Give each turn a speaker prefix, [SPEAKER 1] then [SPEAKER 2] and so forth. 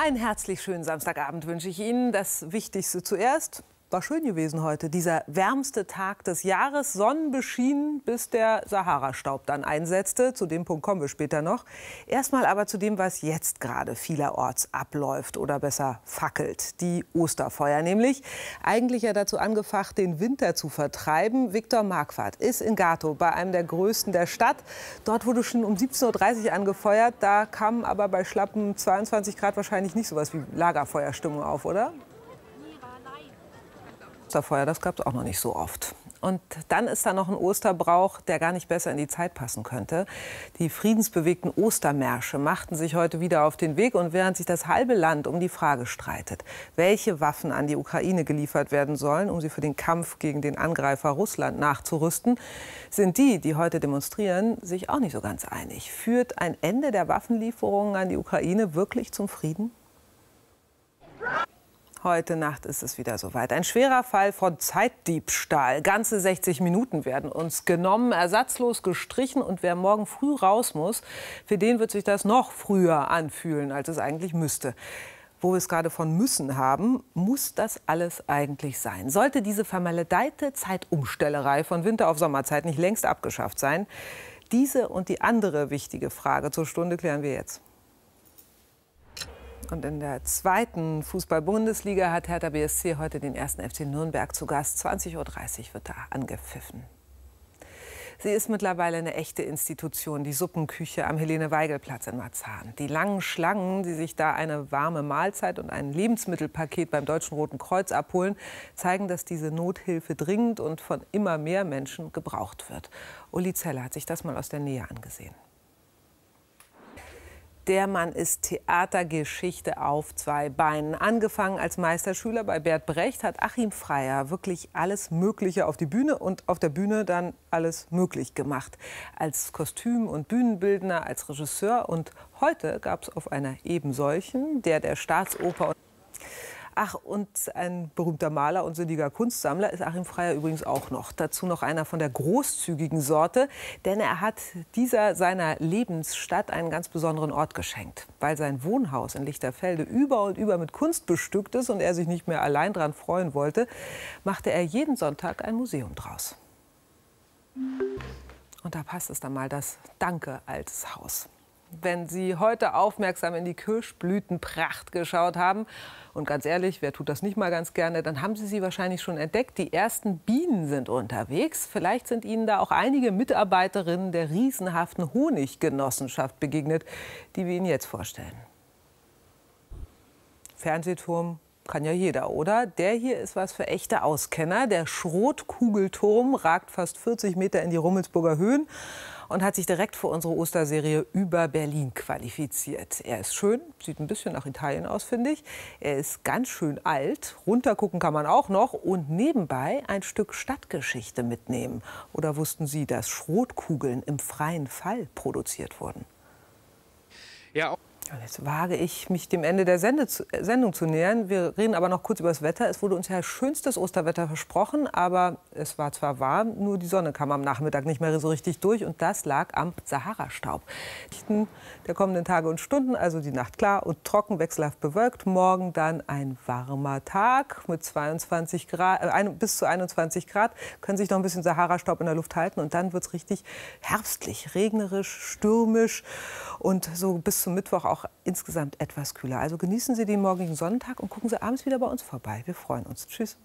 [SPEAKER 1] Einen herzlich schönen Samstagabend wünsche ich Ihnen. Das Wichtigste zuerst. War schön gewesen heute. Dieser wärmste Tag des Jahres, sonnenbeschienen, bis der Sahara-Staub dann einsetzte. Zu dem Punkt kommen wir später noch. Erstmal aber zu dem, was jetzt gerade vielerorts abläuft oder besser fackelt. Die Osterfeuer, nämlich eigentlich ja dazu angefacht, den Winter zu vertreiben. Viktor Marquardt ist in Gato, bei einem der größten der Stadt. Dort wurde schon um 17.30 Uhr angefeuert. Da kam aber bei schlappen 22 Grad wahrscheinlich nicht so was wie Lagerfeuerstimmung auf, oder? Osterfeuer, das gab es auch noch nicht so oft. Und dann ist da noch ein Osterbrauch, der gar nicht besser in die Zeit passen könnte. Die friedensbewegten Ostermärsche machten sich heute wieder auf den Weg. Und während sich das halbe Land um die Frage streitet, welche Waffen an die Ukraine geliefert werden sollen, um sie für den Kampf gegen den Angreifer Russland nachzurüsten, sind die, die heute demonstrieren, sich auch nicht so ganz einig. Führt ein Ende der Waffenlieferungen an die Ukraine wirklich zum Frieden? Heute Nacht ist es wieder soweit. Ein schwerer Fall von Zeitdiebstahl. Ganze 60 Minuten werden uns genommen, ersatzlos gestrichen. Und wer morgen früh raus muss, für den wird sich das noch früher anfühlen, als es eigentlich müsste. Wo wir es gerade von müssen haben, muss das alles eigentlich sein? Sollte diese vermaledeite Zeitumstellerei von Winter auf Sommerzeit nicht längst abgeschafft sein? Diese und die andere wichtige Frage zur Stunde klären wir jetzt. Und in der zweiten Fußball-Bundesliga hat Hertha BSC heute den ersten FC Nürnberg zu Gast. 20.30 Uhr wird da angepfiffen. Sie ist mittlerweile eine echte Institution, die Suppenküche am Helene-Weigel-Platz in Marzahn. Die langen Schlangen, die sich da eine warme Mahlzeit und ein Lebensmittelpaket beim Deutschen Roten Kreuz abholen, zeigen, dass diese Nothilfe dringend und von immer mehr Menschen gebraucht wird. Uli Zeller hat sich das mal aus der Nähe angesehen. Der Mann ist Theatergeschichte auf zwei Beinen. Angefangen als Meisterschüler bei Bert Brecht hat Achim Freier wirklich alles Mögliche auf die Bühne und auf der Bühne dann alles möglich gemacht. Als Kostüm- und Bühnenbildner, als Regisseur und heute gab es auf einer ebensolchen, der der Staatsoper Ach, und ein berühmter Maler und sinniger Kunstsammler ist Achim Freier übrigens auch noch. Dazu noch einer von der großzügigen Sorte, denn er hat dieser seiner Lebensstadt einen ganz besonderen Ort geschenkt. Weil sein Wohnhaus in Lichterfelde über und über mit Kunst bestückt ist und er sich nicht mehr allein dran freuen wollte, machte er jeden Sonntag ein Museum draus. Und da passt es dann mal das Danke als Haus. Wenn Sie heute aufmerksam in die Kirschblütenpracht geschaut haben, und ganz ehrlich, wer tut das nicht mal ganz gerne, dann haben Sie sie wahrscheinlich schon entdeckt. Die ersten Bienen sind unterwegs. Vielleicht sind Ihnen da auch einige Mitarbeiterinnen der riesenhaften Honiggenossenschaft begegnet, die wir Ihnen jetzt vorstellen. Fernsehturm, kann ja jeder, oder? Der hier ist was für echte Auskenner. Der Schrotkugelturm ragt fast 40 Meter in die Rummelsburger Höhen und hat sich direkt für unsere Osterserie über Berlin qualifiziert. Er ist schön, sieht ein bisschen nach Italien aus, finde ich. Er ist ganz schön alt, runtergucken kann man auch noch und nebenbei ein Stück Stadtgeschichte mitnehmen. Oder wussten Sie, dass Schrotkugeln im freien Fall produziert wurden? Ja, und jetzt wage ich, mich dem Ende der Sende zu, äh, Sendung zu nähern. Wir reden aber noch kurz über das Wetter. Es wurde uns ja schönstes Osterwetter versprochen, aber es war zwar warm, nur die Sonne kam am Nachmittag nicht mehr so richtig durch und das lag am Sahara-Staub. Der kommenden Tage und Stunden, also die Nacht klar und trocken, wechselhaft bewölkt. Morgen dann ein warmer Tag mit 22 Grad, äh, bis zu 21 Grad. Können sich noch ein bisschen Sahara-Staub in der Luft halten und dann wird es richtig herbstlich, regnerisch, stürmisch und so bis zum Mittwoch auch insgesamt etwas kühler. Also genießen Sie den morgigen Sonntag und gucken Sie abends wieder bei uns vorbei. Wir freuen uns. Tschüss.